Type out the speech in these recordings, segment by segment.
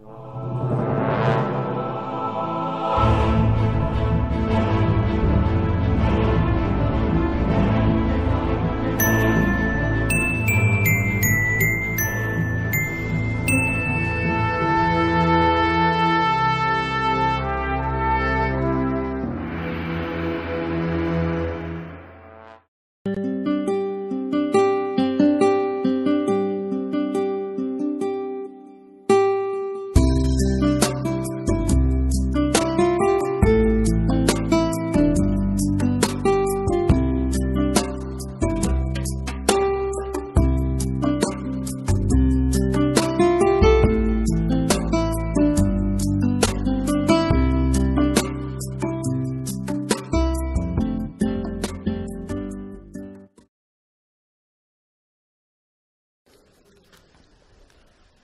Oh.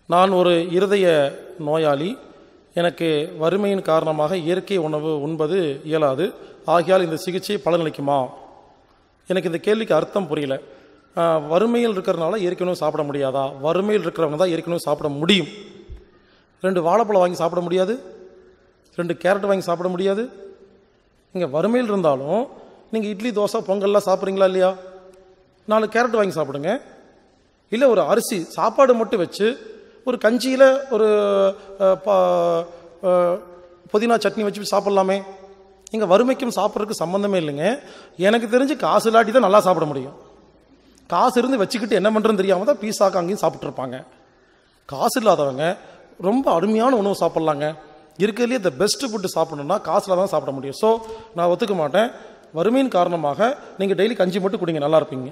நான் ஒரு இருதய நோயாளி எனக்கு வறுமையின் காரணமாக இயற்கை உணவு உண்பது இயலாது. ஆகையால் இந்த சிகிச்சை பலனளிக்குமா? எனக்கு இந்த கேள்விக்கு அர்த்தம் புரியல. வறுமையில் இருக்கிறனால இயற்கை உணவு சாப்பிட முடியாதா? வறுமையில் இருக்கிறவங்க தான் இயற்கை உணவு சாப்பிட முடியும். ரெண்டு வாழைப்பழம் வாங்கி சாப்பிட முடியாது. ரெண்டு கேரட் வாங்கி சாப்பிட முடியாது. நீங்கள் வறுமையில் இருந்தாலும் நீங்கள் இட்லி தோசை பொங்கல்லாம் சாப்பிட்றீங்களா இல்லையா? நாலு கேரட் வாங்கி சாப்பிடுங்க. இல்லை ஒரு அரிசி சாப்பாடு மட்டும் வச்சு ஒரு கஞ்சியில் ஒரு ப- புதினா சட்னி வச்சு சாப்பிட்லாமே. இங்கே வறுமைக்கும் சாப்பிட்றதுக்கு சம்மந்தமே இல்லைங்க. எனக்கு தெரிஞ்சு காசு இல்லாட்டி தான் நல்லா சாப்பிட முடியும். காசு இருந்து வச்சுக்கிட்டு என்ன பண்ணுறதுன்னு தெரியாமல் தான் பீஸாக்கு அங்கேயும் சாப்பிட்ருப்பாங்க காசு இல்லாதவங்க ரொம்ப அருமையான உணவு சாப்பிட்லாங்க. இருக்கிறதுலே த பெஸ்ட்டு ஃபுட்டு சாப்பிடணும்னா காசில் தான் சாப்பிட முடியும். ஸோ நான் ஒத்துக்க மாட்டேன். வறுமையின் காரணமாக நீங்கள் டெய்லி கஞ்சி மட்டும் குடிங்க நல்லா இருப்பீங்க.